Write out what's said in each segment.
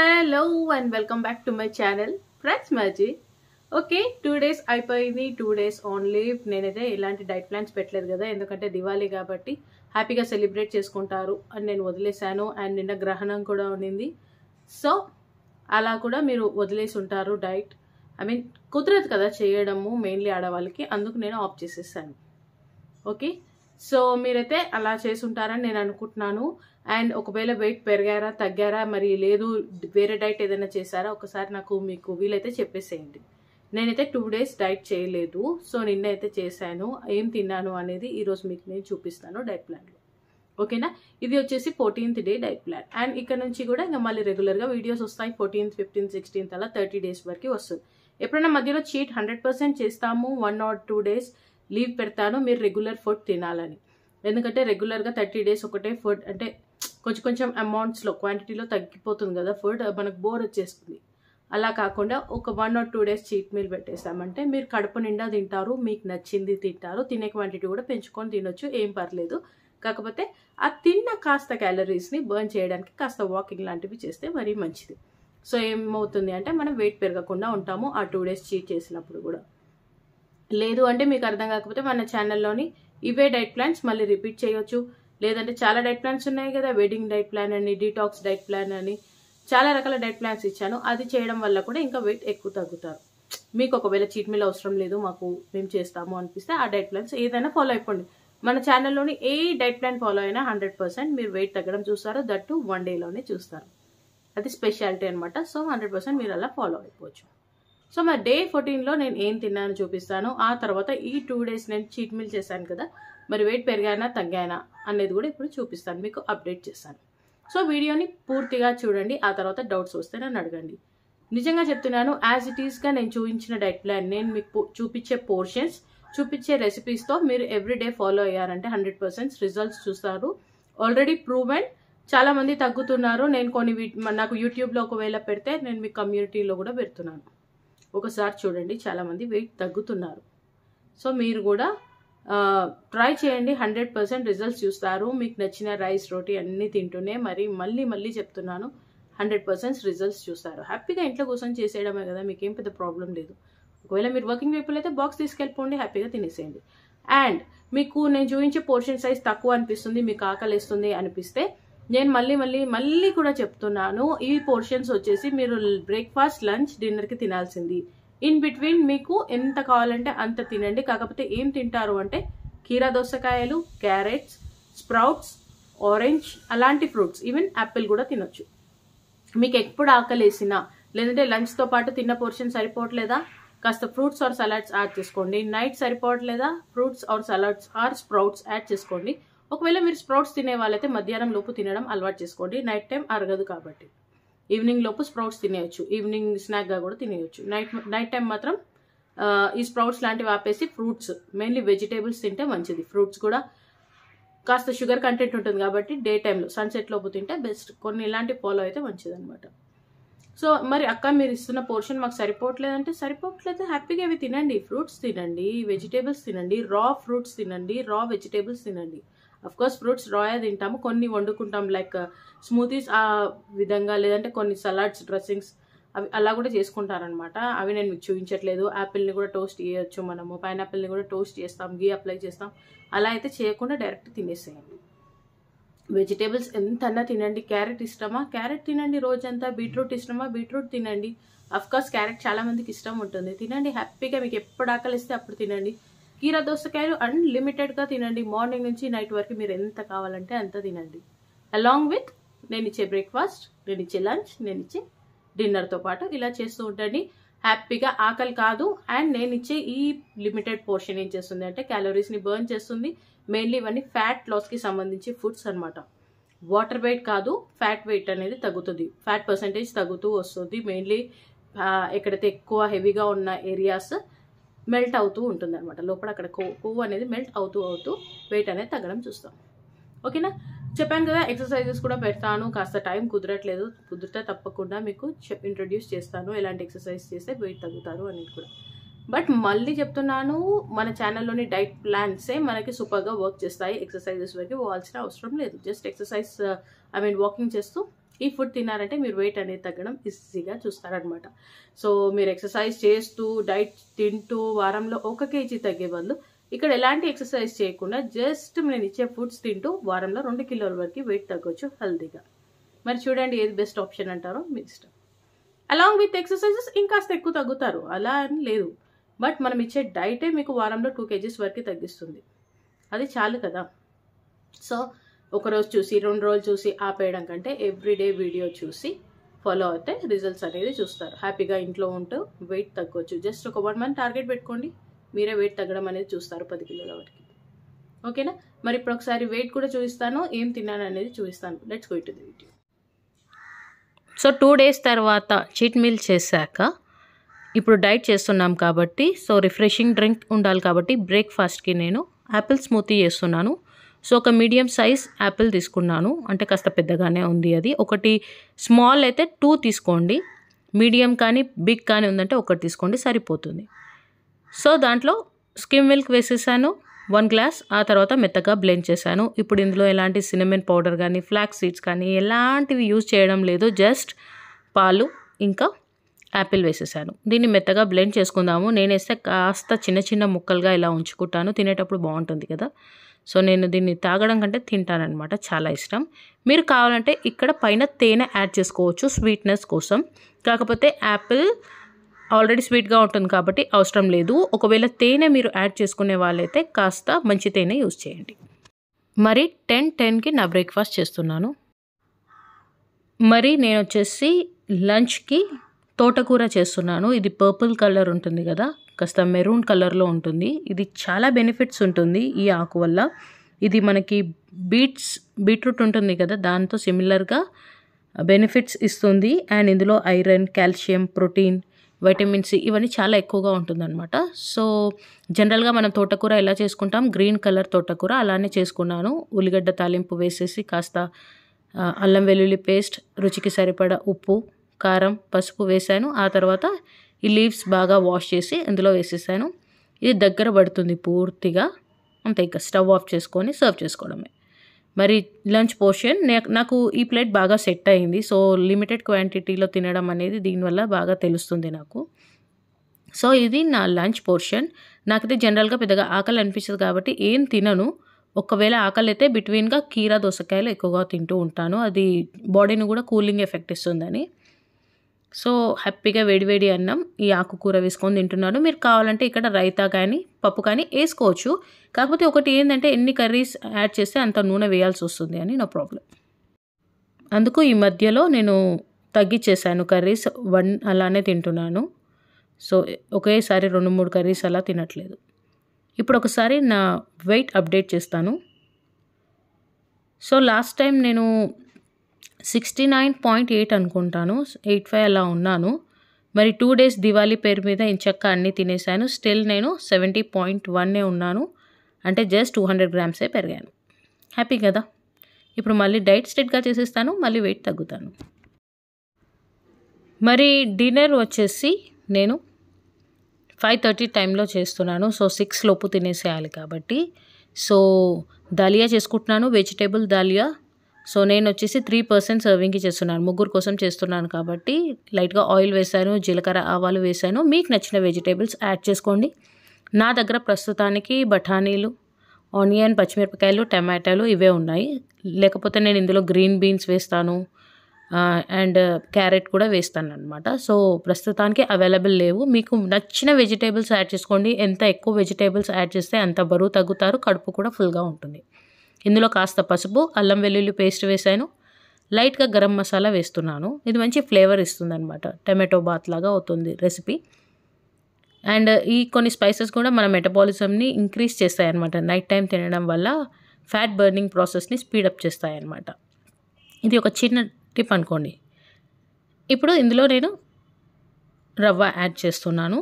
Hello and welcome back to my channel friends magic okay two days అయిపోయింది. Two days only నేనైతే ఇలాంటి diet plans పెట్టలేదు కదా. ఎందుకంటే దివాళీ కాబట్టి హ్యాపీగా సెలబ్రేట్ చేసుకుంటారు అని నేను వదిలేశాను. అండ్ నిన్న గ్రహణం కూడా ఉండింది. సో అలా కూడా మీరు వదిలేసి ఉంటారు డైట్ ఐ మీన్ కుదరదు కదా చేయడము మెయిన్లీ ఆడవాళ్ళకి. అందుకు నేను ఆఫ్ చేసేసాను. ఓకే సో మీరైతే అలా చేసి ఉంటారని నేను అనుకుంటున్నాను. అండ్ ఒకవేళ వెయిట్ పెరిగారా తగ్గారా మరి లేదు వేరే డైట్ ఏదైనా చేశారా ఒకసారి నాకు మీకు వీలైతే చెప్పేసేయండి. నేనైతే టూ డేస్ డైట్ చేయలేదు సో నిన్న అయితే చేశాను ఏం తిన్నాను అనేది ఈరోజు మీకు నేను చూపిస్తాను డైట్ ప్లాన్లో ఓకేనా? ఇది వచ్చేసి fourteenth day diet plan and ఇక్కడ నుంచి కూడా ఇంకా మళ్ళీ రెగ్యులర్గా వీడియోస్ వస్తాయి ఫోర్టీన్త్ ఫిఫ్టీన్త్ సిక్స్టీన్త్ అలా థర్టీ డేస్ వరకు వస్తుంది. ఎప్పుడైనా మధ్యలో చీట్ హండ్రెడ్ పర్సెంట్ చేస్తాము one or two days leave పెడతాను మీరు రెగ్యులర్ ఫుడ్ తినాలని. ఎందుకంటే రెగ్యులర్గా థర్టీ డేస్ ఒకటే ఫుడ్ అంటే కొంచెం కొంచెం అమౌంట్స్లో క్వాంటిటీలో తగ్గిపోతుంది కదా ఫుడ్ మనకు బోర్ వచ్చేస్తుంది. అలా కాకుండా ఒక one or two days cheat meal పెట్టేసామంటే మీరు కడుపు నిండా తింటారు మీకు నచ్చింది తింటారు తినే క్వాంటిటీ కూడా పెంచుకొని తినొచ్చు ఏం పర్లేదు. కాకపోతే ఆ తిన్న కాస్త క్యాలరీస్ని బర్న్ చేయడానికి కాస్త వాకింగ్ లాంటివి చేస్తే మరీ మంచిది. సో ఏమవుతుంది అంటే మనం వెయిట్ పెరగకుండా ఉంటాము ఆ టూ డేస్ చీట్ చేసినప్పుడు కూడా. లేదు అంటే మీకు అర్థం కాకపోతే మన ఛానల్లోని ఇవే డైట్ ప్లాన్స్ మళ్ళీ రిపీట్ చేయొచ్చు. లేదంటే చాలా డైట్ ప్లాన్స్ ఉన్నాయి కదా వెడ్డింగ్ డైట్ ప్లాన్ అని డీటాక్స్ డైట్ ప్లాన్ అని చాలా రకాల డైట్ ప్లాన్స్ ఇచ్చాను. అది చేయడం వల్ల కూడా ఇంకా వెయిట్ ఎక్కువ తగ్గుతారు. మీకు ఒకవేళ చీట్ మీల్ అవసరం లేదు మాకు మేము చేస్తాము అనిపిస్తే ఆ డైట్ ప్లాన్స్ ఏదైనా ఫాలో అయిపోండి. మన ఛానల్లోని ఏ డైట్ ప్లాన్ ఫాలో అయినా హండ్రెడ్ పర్సెంట్ మీరు వెయిట్ తగ్గడం చూస్తారు దట్టు వన్ డేలోనే చూస్తారు. అది స్పెషాలిటీ అనమాట సో హండ్రెడ్ పర్సెంట్ మీరు అలా ఫాలో అయిపోవచ్చు. సో మరి డే ఫోర్టీన్లో నేను ఏం తిన్నాను చూపిస్తాను. ఆ తర్వాత ఈ టూ డేస్ నేను చీట్ మీల్ చేశాను కదా మరి వెయిట్ పెరిగానా తగ్గానా అనేది కూడా ఇప్పుడు చూపిస్తాను మీకు అప్డేట్ చేస్తాను. సో వీడియోని పూర్తిగా చూడండి ఆ తర్వాత డౌట్స్ వస్తే నన్ను అడగండి. నిజంగా చెప్తున్నాను యాజ్ ఇట్ ఈస్గా నేను చూపించిన డైట్ ప్లాన్ నేను మీకు చూపించే పోర్షన్స్ చూపించే రెసిపీస్తో మీరు ఎవ్రీడే ఫాలో అయ్యారంటే హండ్రెడ్ పర్సెంట్ రిజల్ట్స్ చూస్తారు. ఆల్రెడీ ప్రూవెన్ చాలామంది తగ్గుతున్నారు. నేను కొన్ని నాకు యూట్యూబ్లో ఒకవేళ పెడితే నేను మీ కమ్యూనిటీలో కూడా పెడుతున్నాను. ఒకసారి చూడండి చాలామంది వెయిట్ తగ్గుతున్నారు. సో మీరు కూడా ట్రై చేయండి. హండ్రెడ్ పర్సెంట్ రిజల్ట్స్ చూస్తారు. మీకు నచ్చిన రైస్ రోటీ అన్నీ తింటూనే మరి మళ్ళీ మళ్ళీ చెప్తున్నాను. హండ్రెడ్ పర్సెంట్ రిజల్ట్స్ చూస్తారు. హ్యాపీగా ఇంట్లో కూర్చొని చేసేయడమే కదా మీకేం పెద్ద ప్రాబ్లం లేదు. ఒకవేళ మీరు వర్కింగ్ పీపుల్ అయితే బాక్స్ తీసుకెళ్ళిపోండి హ్యాపీగా తినేసేయండి. అండ్ మీకు నేను చూపించే పోర్షన్ సైజ్ తక్కువ అనిపిస్తుంది మీకు ఆకలిస్తుంది అనిపిస్తే నేను మళ్ళీ మళ్ళీ మళ్ళీ కూడా చెప్తున్నాను ఈ పోర్షన్స్ వచ్చేసి మీరు బ్రేక్ఫాస్ట్ లంచ్ డిన్నర్కి తినాల్సింది. ఇన్ బిట్వీన్ మీకు ఎంత కావాలంటే అంత తినండి. కాకపోతే ఏం తింటారు అంటే కీరా దోసకాయలు క్యారెట్స్ స్ప్రౌట్స్ ఆరెంజ్ అలాంటి ఫ్రూట్స్ ఈవెన్ యాపిల్ కూడా తినొచ్చు. మీకు ఎప్పుడు ఆకలేసినా లేదంటే లంచ్తో పాటు తిన్న పోర్షన్ సరిపోవట్లేదా? కాస్త ఫ్రూట్స్ ఆర్ సలాడ్స్ యాడ్ చేసుకోండి. Night సరిపోవట్లేదా? Fruits or salads or sprouts add చేసుకోండి. ఒకవేళ మీరు స్ప్రౌట్స్ తినే వాళ్ళైతే మధ్యాహ్నం లోపు తినడం అలవాటు చేసుకోండి. నైట్ టైం అరగదు కాబట్టి. ఈవినింగ్ లోపు స్ప్రౌట్స్ తినేయచ్చు. ఈవినింగ్ స్నాక్గా కూడా తినేయచ్చు. నైట్ నైట్ టైం మాత్రం ఈ స్ప్రౌట్స్ లాంటివి ఆపేసి ఫ్రూట్స్ మెయిన్లీ వెజిటేబుల్స్ తింటే మంచిది. ఫ్రూట్స్ కూడా కాస్త షుగర్ కంటెంట్ ఉంటుంది కాబట్టి డే టైంలో సన్సెట్ లోపు తింటే బెస్ట్ కొన్ని ఇలాంటి ఫాలో అయితే మంచిది అనమాట సో మరి అక్క మీరు ఇస్తున్న పోర్షన్ మాకు సరిపోవట్లేదంటే సరిపోవట్లేదు. హ్యాపీగా ఇవి తినండి. ఫ్రూట్స్ తినండి వెజిటేబుల్స్ తినండి రా ఫ్రూట్స్ తినండి రా వెజిటేబుల్స్ తినండి. కోర్స్ ఫ్రూట్స్ రాయా తింటాము. కొన్ని వండుకుంటాం లైక్ స్మూతీస్ uh, ఆ విధంగా లేదంటే కొన్ని సలాడ్స్ డ్రెస్సింగ్స్ అవి అలా కూడా చేసుకుంటారనమాట అవి నేను మీకు చూపించట్లేదు. యాపిల్ని కూడా టోస్ట్ చేయొచ్చు మనము. పైనాపిల్ని కూడా టోస్ట్ చేస్తాం. గీ అప్లై చేస్తాం. అలా అయితే చేయకుండా డైరెక్ట్ తినేసేయండి. వెజిటేబుల్స్ ఎంతన్నా తినండి. క్యారెట్ ఇష్టమా? క్యారెట్ తినండి రోజంతా. బీట్రూట్ ఇష్టమా? బీట్రూట్ తినండి. అఫ్కోర్స్ క్యారెట్ చాలామందికి ఇష్టం ఉంటుంది. తినండి. హ్యాపీగా మీకు ఎప్పుడు ఆకలిస్తే అప్పుడు తినండి. కీరా దోసకాయలు అన్లిమిటెడ్గా తినండి. మార్నింగ్ నుంచి నైట్ వరకు మీరు ఎంత కావాలంటే అంత తినండి. అలాంగ్ విత్ నేను ఇచ్చే బ్రేక్ఫాస్ట్ నేను ఇచ్చే లంచ్ నేను ఇచ్చే డిన్నర్తో పాటు ఇలా చేస్తూ ఉండండి. హ్యాపీగా ఆకలి కాదు. అండ్ నేను ఇచ్చే ఈ లిమిటెడ్ పోర్షన్ ఏం చేస్తుంది అంటే క్యాలరీస్ని బర్న్ చేస్తుంది. మెయిన్లీ ఇవన్నీ ఫ్యాట్ లాస్కి సంబంధించి ఫుడ్స్ అనమాట వాటర్ వెయిట్ కాదు ఫ్యాట్ వెయిట్ అనేది తగ్గుతుంది. ఫ్యాట్ పర్సంటేజ్ తగ్గుతూ వస్తుంది. మెయిన్లీ ఎక్కడైతే ఎక్కువ హెవీగా ఉన్న ఏరియాస్ మెల్ట్ అవుతూ ఉంటుంది అనమాట లోపల అక్కడ కొవ్వు అనేది మెల్ట్ అవుతూ అవుతూ వెయిట్ అనేది తగ్గడం చూస్తాం. ఓకేనా? చెప్పాను కదా ఎక్సర్సైజెస్ కూడా పెడతాను. కాస్త టైం కుదరట్లేదు. కుదిరితే తప్పకుండా మీకు ఇంట్రొడ్యూస్ చేస్తాను. ఎలాంటి ఎక్సర్సైజ్ చేస్తే వెయిట్ తగ్గుతారు అనేది కూడా. బట్ మళ్ళీ చెప్తున్నాను మన ఛానల్లోని డైట్ ప్లాన్సే మనకి సూపర్గా వర్క్ చేస్తాయి. ఎక్సర్సైజెస్ వరకు పోవాల్సిన అవసరం లేదు. Just exercise I mean walking చేస్తూ ఈ ఫుడ్ తిన్నారంటే మీరు వెయిట్ అనేది తగ్గడం ఈజీగా చూస్తారనమాట సో మీరు ఎక్సర్సైజ్ చేస్తూ డైట్ తింటూ వారంలో ఒక కేజీ తగ్గే బదులు ఇక్కడ ఎలాంటి ఎక్సర్సైజ్ చేయకుండా జస్ట్ నేను ఇచ్చే ఫుడ్స్ తింటూ వారంలో రెండు కిలోల వరకు వెయిట్ తగ్గొచ్చు హెల్దీగా మరి చూడండి ఏది బెస్ట్ ఆప్షన్ అంటారో మీ ఇష్టం. అలాంగ్ విత్ ఎక్సర్సైజెస్ ఇంకాస్త ఎక్కువ తగ్గుతారు. అలా అని లేదు. బట్ మనం ఇచ్చే డైటే మీకు వారంలో టూ కేజీస్ వరకు తగ్గిస్తుంది. అది చాలు కదా. సో ఒక రోజు చూసి రెండు రోజులు చూసి ఆపేయడం కంటే ఎవ్రీడే వీడియో చూసి ఫాలో అయితే రిజల్ట్స్ అనేది చూస్తారు. హ్యాపీగా ఇంట్లో ఉంటూ వెయిట్ తగ్గొచ్చు. జస్ట్ ఒక వన్ మంత్ టార్గెట్ పెట్టుకోండి. మీరే వెయిట్ తగ్గడం అనేది చూస్తారు పది కిలోల వరకు ఓకేనా? మరి ఇప్పుడు ఒకసారి వెయిట్ కూడా చూపిస్తాను ఏం తిన్నాను అనేది చూపిస్తాను. Let's go to the video so two days తర్వాత చీట్ మీల్ చేశాక ఇప్పుడు డైట్ చేస్తున్నాం కాబట్టి సో రిఫ్రెషింగ్ డ్రింక్ ఉండాలి కాబట్టి బ్రేక్ఫాస్ట్కి నేను యాపిల్ స్మూతీ చేస్తున్నాను. సో ఒక మీడియం సైజ్ యాపిల్ తీసుకున్నాను. అంటే కాస్త పెద్దగానే ఉంది అది. ఒకటి స్మాల్ అయితే టూ తీసుకోండి. మీడియం కానీ బిగ్ కానీ ఉందంటే ఒకటి తీసుకోండి. సరిపోతుంది. సో దాంట్లో స్కిమ్ మిల్క్ వేసేసాను. One glass. ఆ తర్వాత మెత్తగా బ్లెండ్ చేశాను. ఇప్పుడు ఇందులో ఎలాంటి సినమెన్ పౌడర్ కానీ ఫ్లాక్ సీడ్స్ కానీ ఎలాంటివి యూజ్ చేయడం లేదు. జస్ట్ పాలు ఇంకా యాపిల్ వేసేసాను. దీన్ని మెత్తగా బ్లెండ్ చేసుకుందాము. నేనేస్తే కాస్త చిన్న చిన్న ముక్కలుగా ఇలా ఉంచుకుంటాను. తినేటప్పుడు బాగుంటుంది కదా. సో నేను దీన్ని తాగడం కంటే తింటానన్నమాట చాలా ఇష్టం. మీరు కావాలంటే ఇక్కడ పైన తేనె యాడ్ చేసుకోవచ్చు స్వీట్నెస్ కోసం. కాకపోతే యాపిల్ ఆల్రెడీ స్వీట్గా ఉంటుంది కాబట్టి అవసరం లేదు. ఒకవేళ తేనె మీరు యాడ్ చేసుకునే వాళ్ళైతే కాస్త మంచి తేనె యూజ్ చేయండి. మరి టెన్ టెన్కి నా బ్రేక్ఫాస్ట్ చేస్తున్నాను. మరి నేను వచ్చేసి లంచ్కి తోటకూర చేస్తున్నాను. ఇది పర్పుల్ కలర్ ఉంటుంది కదా. కాస్త మెరూన్ కలర్లో ఉంటుంది. ఇది చాలా బెనిఫిట్స్ ఉంటుంది ఈ ఆకు వల్ల. ఇది మనకి బీట్స్ బీట్రూట్ ఉంటుంది కదా దాంతో సిమిలర్గా బెనిఫిట్స్ ఇస్తుంది. అండ్ ఇందులో iron calcium protein vitamin C ఇవన్నీ చాలా ఎక్కువగా ఉంటుందన్నమాట. సో జనరల్గా మనం తోటకూర ఎలా చేసుకుంటాం? గ్రీన్ కలర్ తోటకూర అలానే చేసుకున్నాను. ఉల్లిగడ్డ తాలింపు వేసేసి కాస్త అల్లం వెల్లుల్లి పేస్ట్ రుచికి సరిపడా ఉప్పు కారం పసుపు వేసాను. ఆ తర్వాత ఈ లీవ్స్ బాగా వాష్ చేసి ఇందులో వేసేసాను. ఇది దగ్గర పడుతుంది పూర్తిగా. అంతే ఇక స్టవ్ ఆఫ్ చేసుకొని సర్వ్ చేసుకోవడమే. మరి లంచ్ పోర్షన్ నాకు ఈ ప్లేట్ బాగా సెట్ అయింది. సో లిమిటెడ్ క్వాంటిటీలో తినడం అనేది దీనివల్ల బాగా తెలుస్తుంది నాకు. సో ఇది నా లంచ్ పోర్షన్. నాకైతే జనరల్గా పెద్దగా ఆకలి అనిపిస్తుంది కాబట్టి ఏం తినను. ఒకవేళ ఆకలి అయితే బిట్వీన్గా కీరా దోసకాయలు ఎక్కువగా తింటూ ఉంటాను. అది బాడీని కూడా కూలింగ్ ఎఫెక్ట్ ఇస్తుందని. సో హ్యాపీగా వేడివేడి అన్నం ఈ ఆకుకూర వేసుకొని తింటున్నాను మీరు కావాలంటే ఇక్కడ రైతా కానీ పప్పు కానీ వేసుకోవచ్చు. కాకపోతే ఒకటి ఏంటంటే ఎన్ని కర్రీస్ యాడ్ చేస్తే అంత నూనె వేయాల్సి వస్తుంది అని నా ప్రాబ్లం. అందుకు ఈ మధ్యలో నేను తగ్గించేసాను కర్రీస్ వన్ అలానే తింటున్నాను. సో ఒకేసారి రెండు మూడు కర్రీస్ అలా తినట్లేదు. ఇప్పుడు ఒకసారి నా వెయిట్ అప్డేట్ చేస్తాను. సో లాస్ట్ టైం నేను సిక్స్టీ నైన్ పాయింట్ ఎయిట్ అనుకుంటాను. ఎయిట్ ఫైవ్ అలా ఉన్నాను. మరి టూ డేస్ దివాళీ పేరు మీద ఇంచక్క అన్నీ తినేసాను. స్టిల్ నేను సెవెంటీ పాయింట్ వన్నే ఉన్నాను. అంటే జస్ట్ టూ హండ్రెడ్ గ్రామ్సే పెరిగాను. హ్యాపీ కదా? ఇప్పుడు మళ్ళీ డైట్ స్ట్రిక్ట్గా చేసేస్తాను మళ్ళీ వెయిట్ తగ్గుతాను. మరి డిన్నర్ వచ్చేసి నేను ఫైవ్ థర్టీ టైంలో చేస్తున్నాను. సో సిక్స్ లోపు తినేసేయాలి కాబట్టి. సో దాలియా చేసుకుంటున్నాను. వెజిటేబుల్ దాలియా సో నేను వచ్చేసి త్రీ పర్సెంట్ సర్వింగ్కి చేస్తున్నాను. ముగ్గురు కోసం చేస్తున్నాను కాబట్టి లైట్గా ఆయిల్ వేశాను జీలకర్ర ఆవాలు వేసాను. మీకు నచ్చిన వెజిటేబుల్స్ యాడ్ చేసుకోండి. నా దగ్గర ప్రస్తుతానికి బఠానీలు ఆనియన్ పచ్చిమిరపకాయలు టమాటాలు ఇవే ఉన్నాయి. లేకపోతే నేను ఇందులో గ్రీన్ బీన్స్ వేస్తాను అండ్ క్యారెట్ కూడా వేస్తాను అనమాట సో ప్రస్తుతానికి అవైలబుల్ లేవు. మీకు నచ్చిన వెజిటేబుల్స్ యాడ్ చేసుకోండి. ఎంత ఎక్కువ వెజిటేబుల్స్ యాడ్ చేస్తే అంత బరువు తగ్గుతారు కడుపు కూడా ఫుల్గా ఉంటుంది. ఇందులో కాస్త పసుపు అల్లం వెల్లుల్లి పేస్ట్ వేసాను లైట్గా గరం మసాలా వేస్తున్నాను. ఇది మంచి ఫ్లేవర్ ఇస్తుంది అనమాట టమాటో బాత్ లాగా అవుతుంది రెసిపీ. అండ్ ఈ కొన్ని స్పైసెస్ కూడా మన మెటబాలిజంని ఇంక్రీజ్ చేస్తాయి అనమాట నైట్ టైం తినడం వల్ల ఫ్యాట్ బర్నింగ్ ప్రాసెస్ని స్పీడప్ చేస్తాయన్నమాట. ఇది ఒక చిన్న టిప్ అనుకోండి. ఇప్పుడు ఇందులో నేను రవ్వ యాడ్ చేస్తున్నాను.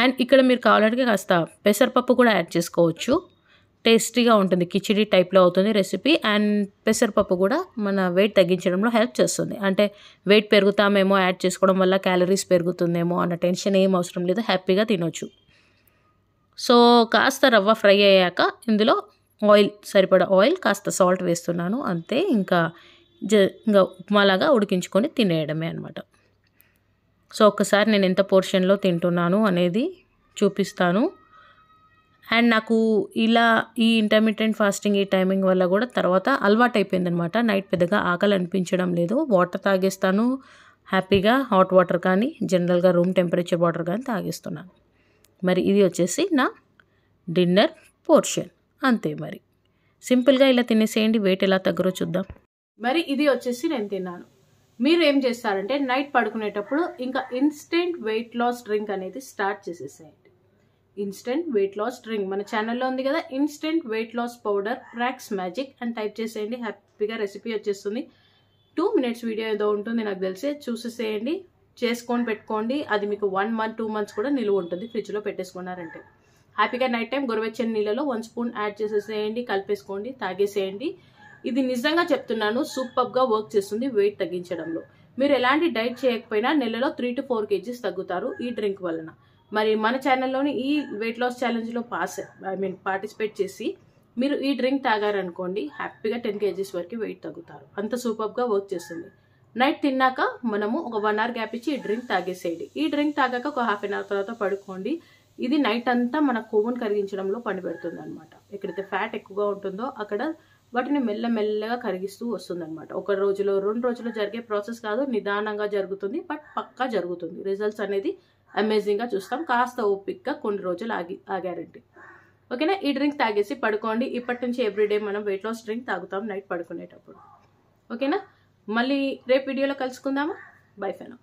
అండ్ ఇక్కడ మీరు కావాలంటే కాస్త పెసరపప్పు కూడా యాడ్ చేసుకోవచ్చు. టేస్టీగా ఉంటుంది కిచిడీ టైప్లో అవుతుంది రెసిపీ. అండ్ పెసరపప్పు కూడా మన వెయిట్ తగ్గించడంలో హెల్ప్ చేస్తుంది. అంటే వెయిట్ పెరుగుతామేమో యాడ్ చేసుకోవడం వల్ల క్యాలరీస్ పెరుగుతుందేమో అన్న టెన్షన్ ఏం అవసరం లేదు హ్యాపీగా తినొచ్చు. సో కాస్త రవ్వ ఫ్రై అయ్యాక ఇందులో ఆయిల్ సరిపడా ఆయిల్ కాస్త సాల్ట్ వేస్తున్నాను అంతే. ఇంకా జ ఇంకా ఉప్మాలాగా ఉడికించుకొని తినేయడమే అనమాట సో ఒక్కసారి నేను ఎంత పోర్షన్లో తింటున్నాను అనేది చూపిస్తాను. అండ్ నాకు ఇలా ఈ ఇంటర్మీడియట్ ఫాస్టింగ్ ఈ టైమింగ్ వల్ల కూడా తర్వాత అలవాటు అయిపోయిందనమాట నైట్ పెద్దగా ఆకలి అనిపించడం లేదు. వాటర్ తాగేస్తాను. హ్యాపీగా హాట్ వాటర్ కానీ జనరల్గా రూమ్ టెంపరేచర్ వాటర్ కానీ తాగేస్తున్నాను. మరి ఇది వచ్చేసి నా డిన్నర్ పోర్షన్. అంతే మరి. సింపుల్గా ఇలా తినేసేయండి. వెయిట్ ఎలా తగ్గరో చూద్దాం. మరి ఇది వచ్చేసి నేను తిన్నాను. మీరు ఏం చేస్తారంటే నైట్ పడుకునేటప్పుడు ఇంకా ఇన్స్టెంట్ వెయిట్ లాస్ డ్రింక్ అనేది స్టార్ట్ చేసేసాయి ఇన్స్టెంట్ వెయిట్ లాస్ డ్రింక్ మన ఛానల్లో ఉంది కదా ఇన్స్టెంట్ వెయిట్ లాస్ పౌడర్ ప్రాక్స్ మ్యాజిక్ అని టైప్ చేసేయండి. హ్యాపీగా రెసిపీ వచ్చేస్తుంది. టూ మినిట్స్ వీడియో ఏదో ఉంటుంది నాకు తెలిసి. చూసేసేయండి చేసుకొని పెట్టుకోండి. అది మీకు వన్ మంత్ టూ మంత్స్ కూడా నిలువ ఉంటుంది. ఫ్రిడ్జ్లో పెట్టేసుకున్నారంటే. హ్యాపీగా నైట్ టైం గొరవెచ్చని నీళ్ళలో వన్ స్పూన్ యాడ్ చేసేసేయండి కలిపేసుకోండి తాగేసేయండి. ఇది నిజంగా చెప్తున్నాను సూపర్గా వర్క్ చేస్తుంది వెయిట్ తగ్గించడంలో. మీరు ఎలాంటి డైట్ చేయకపోయినా నెలలో త్రీ టు ఫోర్ కేజీస్ తగ్గుతారు ఈ డ్రింక్ వలన. మరి మన ఛానల్లోని ఈ వెయిట్ లాస్ ఛాలెంజ్లో పాస్ ఐ మీన్ పార్టిసిపేట్ చేసి మీరు ఈ డ్రింక్ తాగారనుకోండి హ్యాపీగా టెన్ కేజీస్ వరకు వెయిట్ తగ్గుతారు. అంత సూపర్గా వర్క్ చేస్తుంది. నైట్ తిన్నాక మనము ఒక వన్ అవర్ గ్యాప్ ఇచ్చి ఈ డ్రింక్ తాగేసేయండి. ఈ డ్రింక్ తాగాక ఒక హాఫ్ అన్ అవర్ తర్వాత పడుకోండి. ఇది నైట్ అంతా మన కొవ్వును కరిగించడంలో పనిపెడుతుంది అనమాట ఎక్కడైతే ఫ్యాట్ ఎక్కువగా ఉంటుందో అక్కడ వాటిని మెల్లమెల్లగా కరిగిస్తూ వస్తుంది అనమాట ఒక రోజులో రెండు రోజుల్లో జరిగే ప్రాసెస్ కాదు నిదానంగా జరుగుతుంది బట్ పక్కా జరుగుతుంది. రిజల్ట్స్ అనేది అమేజింగ్గా చూస్తాం. కాస్త ఓపిక్గా కొన్ని రోజులు ఆగి ఆగారండి. ఓకేనా? ఈ డ్రింక్ తాగేసి పడుకోండి. ఇప్పటి నుంచి ఎవ్రీడే మనం వెయిట్ లాస్ డ్రింక్ తాగుతాం నైట్ పడుకునేటప్పుడు. ఓకేనా? మళ్ళీ రేపు వీడియోలో కలుసుకుందామా? బై ఫెనో